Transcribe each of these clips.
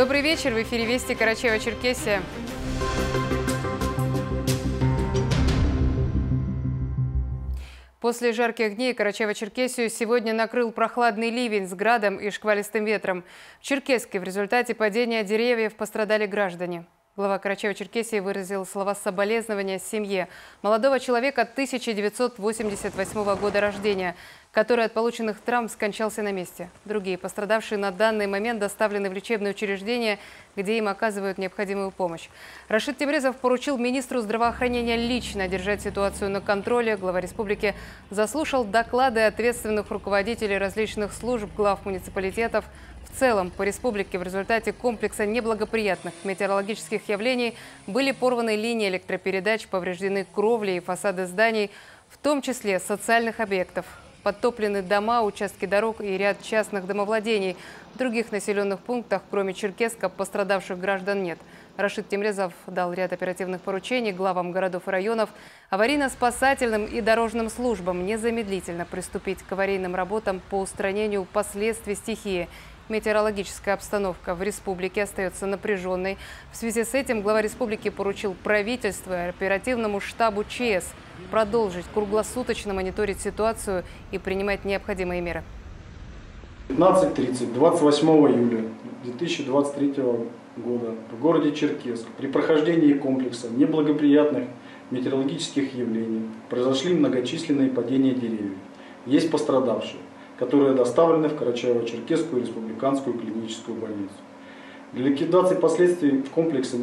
Добрый вечер. В эфире Вести Карачева-Черкесия. После жарких дней Карачева-Черкесию сегодня накрыл прохладный ливень с градом и шквалистым ветром. В Черкеске в результате падения деревьев пострадали граждане. Глава Карачева-Черкесии выразил слова соболезнования семье молодого человека 1988 года рождения, который от полученных травм скончался на месте. Другие пострадавшие на данный момент доставлены в лечебное учреждение, где им оказывают необходимую помощь. Рашид Темрезов поручил министру здравоохранения лично держать ситуацию на контроле. Глава республики заслушал доклады ответственных руководителей различных служб, глав муниципалитетов. В целом, по республике в результате комплекса неблагоприятных метеорологических явлений были порваны линии электропередач, повреждены кровли и фасады зданий, в том числе социальных объектов. Подтоплены дома, участки дорог и ряд частных домовладений. В других населенных пунктах, кроме Черкеска, пострадавших граждан нет. Рашид Темрезов дал ряд оперативных поручений главам городов и районов, аварийно-спасательным и дорожным службам незамедлительно приступить к аварийным работам по устранению последствий стихии – Метеорологическая обстановка в республике остается напряженной. В связи с этим глава республики поручил правительству и оперативному штабу ЧС продолжить круглосуточно мониторить ситуацию и принимать необходимые меры. 15.30, 28 июля 2023 года в городе Черкесск при прохождении комплекса неблагоприятных метеорологических явлений произошли многочисленные падения деревьев. Есть пострадавшие которые доставлены в Карачаево-Черкесскую республиканскую клиническую больницу. Для ликвидации последствий в комплексе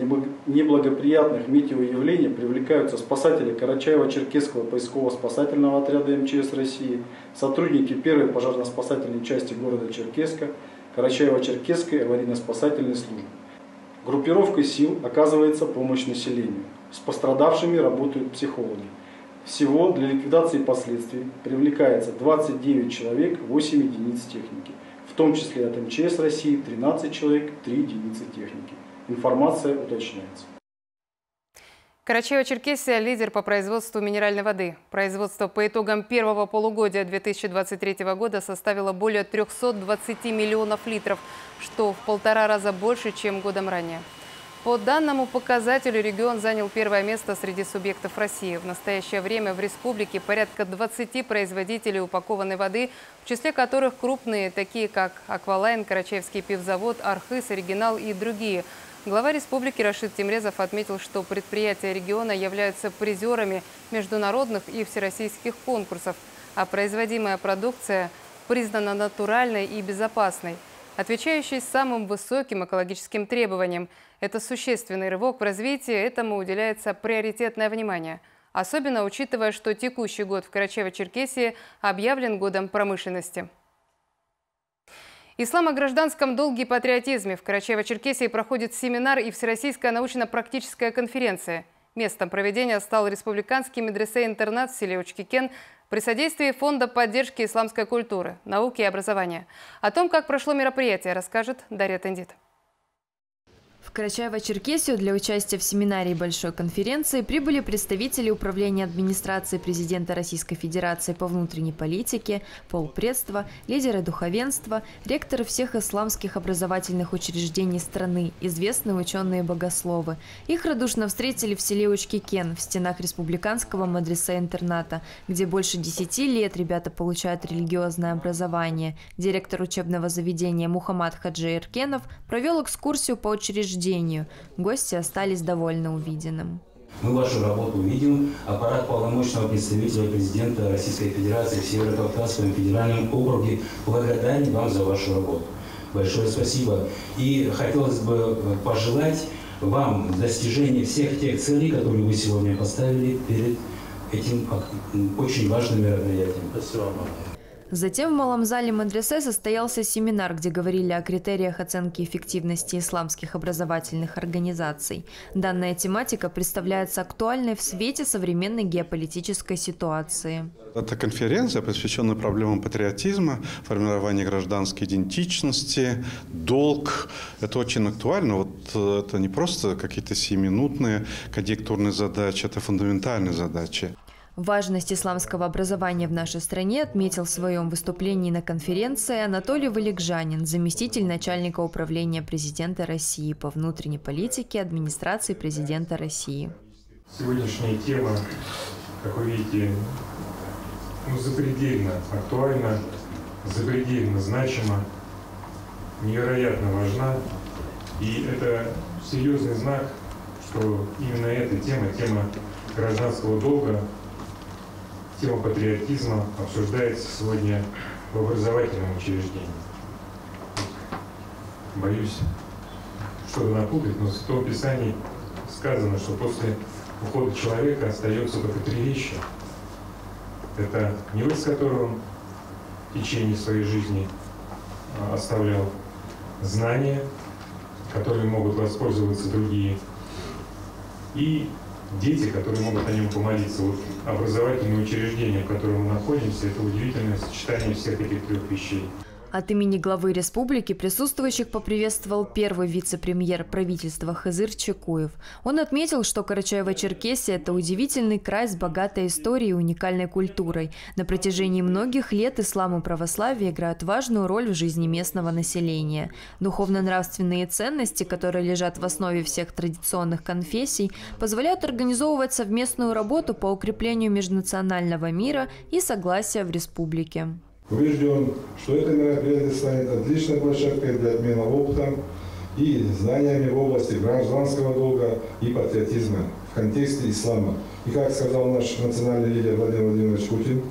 неблагоприятных метеоявлений привлекаются спасатели Карачаево-Черкесского поисково-спасательного отряда МЧС России, сотрудники первой пожарно-спасательной части города Черкеска, Карачаево-Черкесской аварийно-спасательной службы. Группировкой сил оказывается помощь населению. С пострадавшими работают психологи. Всего для ликвидации последствий привлекается 29 человек, 8 единиц техники, в том числе от МЧС России 13 человек, 3 единицы техники. Информация уточняется. Карачаево-Черкесия – лидер по производству минеральной воды. Производство по итогам первого полугодия 2023 года составило более 320 миллионов литров, что в полтора раза больше, чем годом ранее. По данному показателю регион занял первое место среди субъектов России. В настоящее время в республике порядка 20 производителей упакованной воды, в числе которых крупные, такие как Аквалайн, Карачаевский пивзавод, Архыз, Оригинал и другие. Глава республики Рашид Тимрезов отметил, что предприятия региона являются призерами международных и всероссийских конкурсов, а производимая продукция признана натуральной и безопасной отвечающей самым высоким экологическим требованиям. Это существенный рывок в развитии, этому уделяется приоритетное внимание. Особенно учитывая, что текущий год в Карачаево-Черкесии объявлен годом промышленности. Ислам о гражданском долге и патриотизме. В Карачаево-Черкесии проходит семинар и Всероссийская научно-практическая конференция. Местом проведения стал республиканский медресе-интернат в селе Учкикен при содействии Фонда поддержки исламской культуры, науки и образования. О том, как прошло мероприятие, расскажет Дарья Тендит. Карачаево-Черкесию для участия в семинаре большой конференции прибыли представители Управления администрации президента Российской Федерации по внутренней политике, полпредства, лидеры духовенства, ректоры всех исламских образовательных учреждений страны, известные ученые-богословы. Их радушно встретили в селе Учкикен в стенах республиканского мадреса-интерната, где больше десяти лет ребята получают религиозное образование. Директор учебного заведения Мухаммад Хаджи Иркенов провел экскурсию по учреждению учреждению. Гости остались довольно увиденным. Мы вашу работу видим. Аппарат полномочного представителя президента Российской Федерации в Северо-Кавказском федеральном округе благодарен вам за вашу работу. Большое спасибо. И хотелось бы пожелать вам достижения всех тех целей, которые вы сегодня поставили перед этим очень важным мероприятием. Спасибо вам. Затем в малом зале медресе состоялся семинар, где говорили о критериях оценки эффективности исламских образовательных организаций. Данная тематика представляется актуальной в свете современной геополитической ситуации. Это конференция, посвященная проблемам патриотизма, формирования гражданской идентичности, долг. Это очень актуально. Вот э, это не просто какие-то семиминутные конъюнктурные задачи, это фундаментальные задачи. Важность исламского образования в нашей стране отметил в своем выступлении на конференции Анатолий Валикжанин, заместитель начальника управления президента России по внутренней политике администрации президента России. Сегодняшняя тема, как вы видите, ну, запредельно актуальна, запредельно значима, невероятно важна. И это серьезный знак, что именно эта тема, тема гражданского долга, тема патриотизма обсуждается сегодня в образовательном учреждении. Боюсь что-то напутать, но в том Писании сказано, что после ухода человека остается только три вещи. Это мир, с которым в течение своей жизни а, оставлял знания, которыми могут воспользоваться другие, и дети, которые могут о нем помолиться. Вот образовательное учреждение, в котором мы находимся, это удивительное сочетание всех этих трех вещей. От имени главы республики присутствующих поприветствовал первый вице-премьер правительства Хызыр Чекуев. Он отметил, что Карачаево-Черкесия – это удивительный край с богатой историей и уникальной культурой. На протяжении многих лет ислам и православие играют важную роль в жизни местного населения. Духовно-нравственные ценности, которые лежат в основе всех традиционных конфессий, позволяют организовывать совместную работу по укреплению межнационального мира и согласия в республике. Убежден, что это мероприятие станет отличной площадкой для обмена опытом и знаниями в области гражданского долга и патриотизма в контексте ислама. И как сказал наш национальный лидер Владимир Владимирович Путин,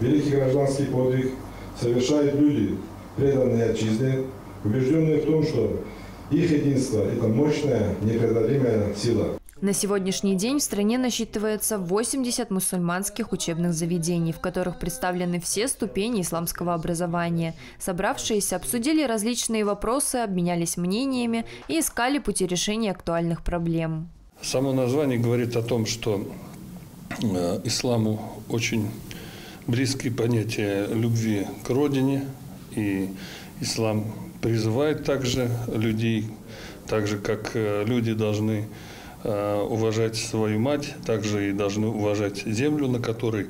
великий гражданский подвиг совершают люди, преданные отчизне, убежденные в том, что их единство – это мощная, непреодолимая сила. На сегодняшний день в стране насчитывается 80 мусульманских учебных заведений, в которых представлены все ступени исламского образования. Собравшиеся обсудили различные вопросы, обменялись мнениями и искали пути решения актуальных проблем. Само название говорит о том, что э, исламу очень близкие понятия любви к родине, и ислам призывает также людей, так же как э, люди должны уважать свою мать, также и должны уважать землю, на которой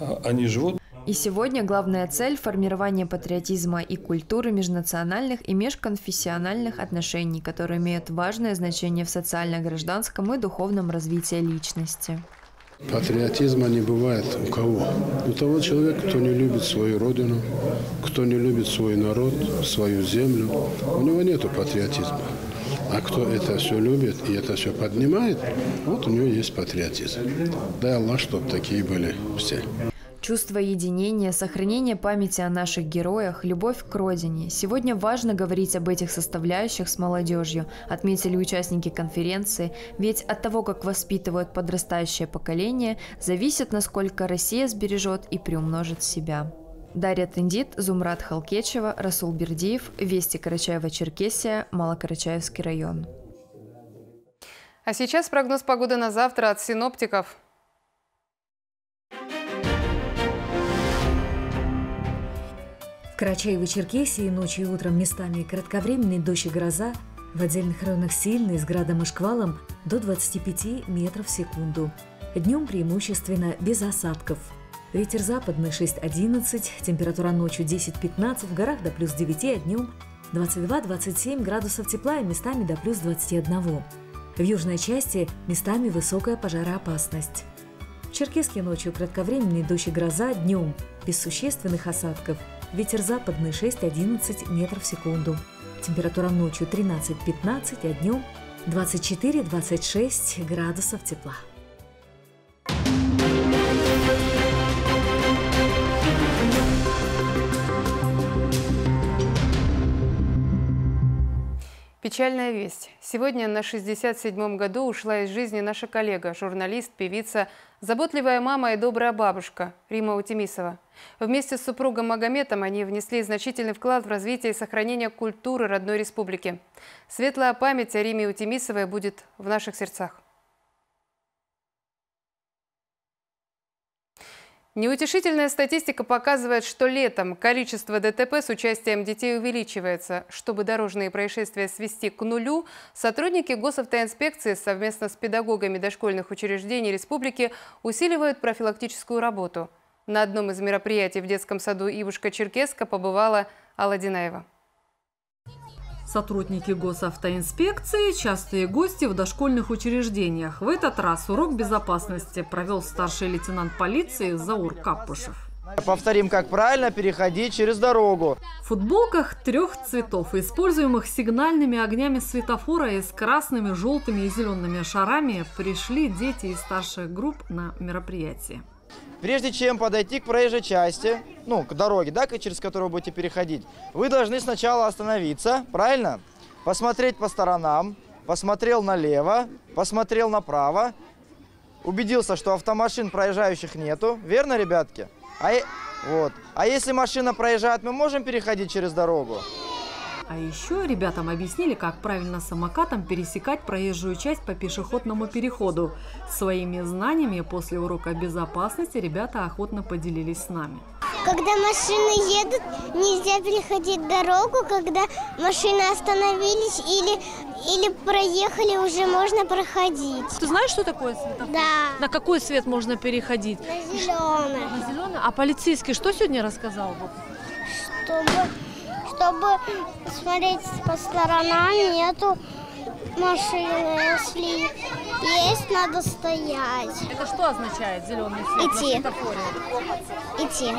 э, они живут. И сегодня главная цель – формирование патриотизма и культуры межнациональных и межконфессиональных отношений, которые имеют важное значение в социально-гражданском и духовном развитии личности. Патриотизма не бывает у кого? У того человека, кто не любит свою родину, кто не любит свой народ, свою землю, у него нет патриотизма. А кто это все любит и это все поднимает, вот у него есть патриотизм. Дай Аллах, чтобы такие были все. Чувство единения, сохранение памяти о наших героях, любовь к родине. Сегодня важно говорить об этих составляющих с молодежью, отметили участники конференции, ведь от того, как воспитывают подрастающее поколение, зависит, насколько Россия сбережет и приумножит себя. Дарья Тендит, Зумрат Халкечева, Расул Бердиев, Вести Карачаева-Черкесия, Малокарачаевский район. А сейчас прогноз погоды на завтра от синоптиков. В Карачаево-Черкесии ночью и утром местами кратковременный дождь и гроза, в отдельных районах сильный, с градом и шквалом до 25 метров в секунду. Днем преимущественно без осадков – Ветер западный 6-11, температура ночью 10-15, в горах до плюс 9, а днем 22-27 градусов тепла и местами до плюс 21. В южной части местами высокая пожароопасность. В Черкеске ночью кратковременный дождь и гроза, днем без существенных осадков. Ветер западный 6-11 метров в секунду. Температура ночью 13-15, а днем 24-26 градусов тепла. Печальная весть. Сегодня на 67-м году ушла из жизни наша коллега, журналист, певица, заботливая мама и добрая бабушка Рима Утимисова. Вместе с супругом Магометом они внесли значительный вклад в развитие и сохранение культуры родной республики. Светлая память о Риме Утимисовой будет в наших сердцах. Неутешительная статистика показывает, что летом количество ДТП с участием детей увеличивается. Чтобы дорожные происшествия свести к нулю, сотрудники госавтоинспекции совместно с педагогами дошкольных учреждений республики усиливают профилактическую работу. На одном из мероприятий в детском саду Ивушка-Черкеска побывала Алла Динаева. Сотрудники госавтоинспекции – частые гости в дошкольных учреждениях. В этот раз урок безопасности провел старший лейтенант полиции Заур Капушев. Повторим, как правильно переходить через дорогу. В футболках трех цветов, используемых сигнальными огнями светофора и с красными, желтыми и зелеными шарами, пришли дети из старших групп на мероприятие. Прежде чем подойти к проезжей части, ну, к дороге, да, через которую будете переходить, вы должны сначала остановиться, правильно? Посмотреть по сторонам, посмотрел налево, посмотрел направо, убедился, что автомашин проезжающих нету, верно, ребятки? А, вот. а если машина проезжает, мы можем переходить через дорогу? А еще ребятам объяснили, как правильно самокатом пересекать проезжую часть по пешеходному переходу. Своими знаниями после урока безопасности ребята охотно поделились с нами. Когда машины едут, нельзя переходить дорогу. Когда машины остановились или, или проехали, уже можно проходить. Ты знаешь, что такое светофор? Да. На какой свет можно переходить? На зеленый. На зеленый? А полицейский что сегодня рассказал? Чтобы чтобы смотреть по сторонам, нету машины. Если есть, надо стоять. Это что означает зеленый свет Идти. на светофоре? Идти.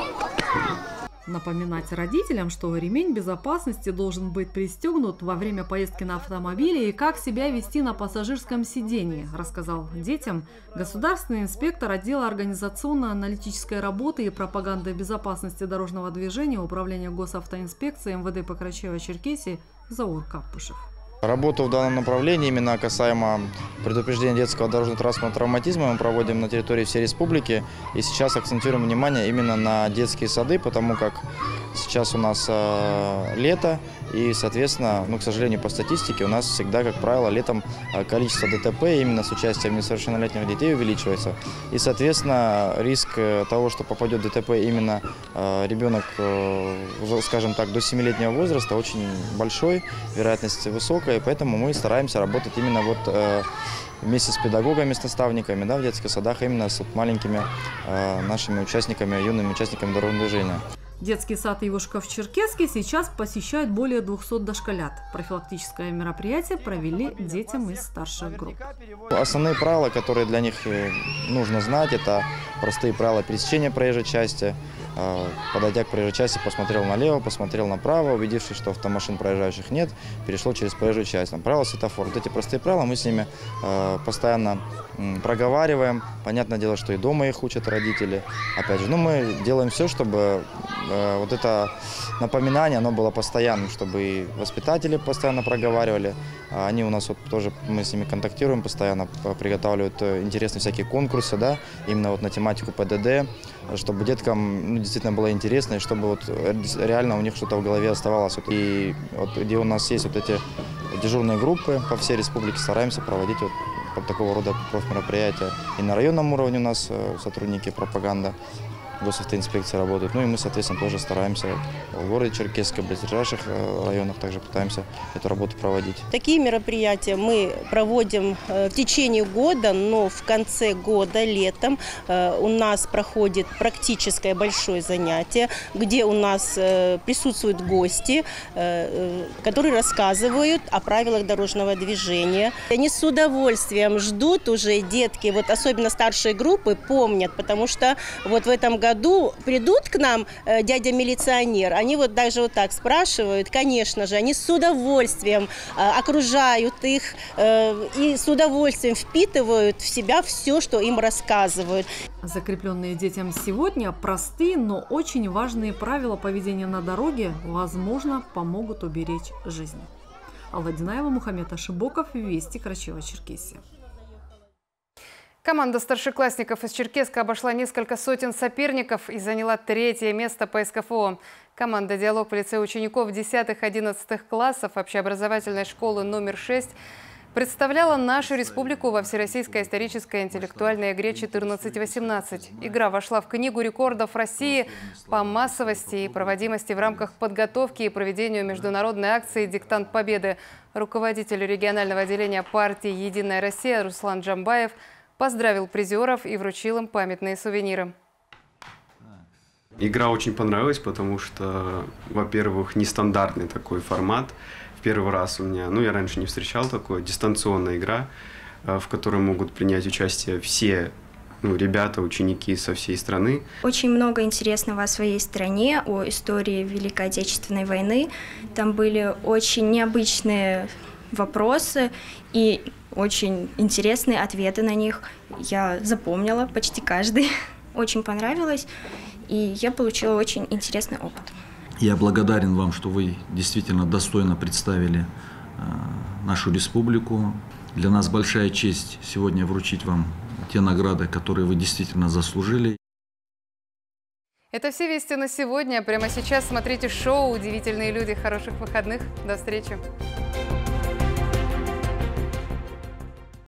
Напоминать родителям, что ремень безопасности должен быть пристегнут во время поездки на автомобиле и как себя вести на пассажирском сидении, рассказал детям государственный инспектор отдела организационно-аналитической работы и пропаганды безопасности дорожного движения Управления госавтоинспекции МВД по Карачаево-Черкесии Заур Капушев. Работу в данном направлении, именно касаемо предупреждения детского дорожно-транспортного травматизма, мы проводим на территории всей республики. И сейчас акцентируем внимание именно на детские сады, потому как сейчас у нас э, лето, и, соответственно, ну, к сожалению, по статистике у нас всегда, как правило, летом э, количество ДТП именно с участием несовершеннолетних детей увеличивается. И, соответственно, риск э, того, что попадет ДТП именно э, ребенок, скажем так, до 7-летнего возраста, очень большой, вероятность высокая, и поэтому мы стараемся работать именно вот вместе с педагогами, с наставниками да, в детских садах, именно с вот маленькими э, нашими участниками, юными участниками дорожного движения. Детский сад Ивушка в Черкеске сейчас посещают более 200 дошколят. Профилактическое мероприятие провели детям из старших групп. Основные правила, которые для них э, нужно знать, это простые правила пересечения проезжей части, а, подойдя к проезжей части, посмотрел налево, посмотрел направо, убедившись, что автомашин проезжающих нет, перешло через проезжую часть. Там правила светофора. Вот эти простые правила мы с ними а, постоянно проговариваем. Понятное дело, что и дома их учат родители. Опять же, ну, мы делаем все, чтобы а, вот это напоминание, оно было постоянным, чтобы и воспитатели постоянно проговаривали. Они у нас вот тоже, мы с ними контактируем постоянно, приготавливают э, интересные всякие конкурсы, да, именно вот на тематику ПДД, чтобы деткам ну, действительно было интересно, и чтобы вот э, реально у них что-то в голове оставалось. И вот где у нас есть вот эти дежурные группы по всей республике, стараемся проводить вот, такого рода профмероприятия. И на районном уровне у нас э, сотрудники пропаганда госавтоинспекции работают. Ну и мы, соответственно, тоже стараемся в городе Черкесске, ближайших э, районах также пытаемся эту работу проводить. Такие мероприятия мы проводим э, в течение года, но в конце года, летом, э, у нас проходит практическое большое занятие, где у нас присутствуют гости, которые рассказывают о правилах дорожного движения. Они с удовольствием ждут уже детки, вот особенно старшие группы помнят, потому что вот в этом году году придут к нам э, дядя-милиционер, они вот даже вот так спрашивают, конечно же, они с удовольствием э, окружают их э, и с удовольствием впитывают в себя все, что им рассказывают. Закрепленные детям сегодня простые, но очень важные правила поведения на дороге, возможно, помогут уберечь жизнь. Алла Динаева, Мухаммед Ашибоков, Вести, Крачева-Черкесия. Команда старшеклассников из Черкеска обошла несколько сотен соперников и заняла третье место по СКФО. Команда «Диалог» по лицею учеников 10-11 классов общеобразовательной школы номер 6 представляла нашу республику во Всероссийской исторической интеллектуальной игре 14-18. Игра вошла в Книгу рекордов России по массовости и проводимости в рамках подготовки и проведению международной акции «Диктант Победы». Руководитель регионального отделения партии «Единая Россия» Руслан Джамбаев поздравил призеров и вручил им памятные сувениры. Игра очень понравилась, потому что, во-первых, нестандартный такой формат – в первый раз у меня, ну я раньше не встречал такое, дистанционная игра, э, в которой могут принять участие все ну, ребята, ученики со всей страны. Очень много интересного о своей стране, о истории Великой Отечественной войны. Там были очень необычные вопросы и очень интересные ответы на них. Я запомнила почти каждый. Очень понравилось, и я получила очень интересный опыт. Я благодарен вам, что вы действительно достойно представили э, нашу республику. Для нас большая честь сегодня вручить вам те награды, которые вы действительно заслужили. Это все вести на сегодня. Прямо сейчас смотрите шоу «Удивительные люди». Хороших выходных. До встречи.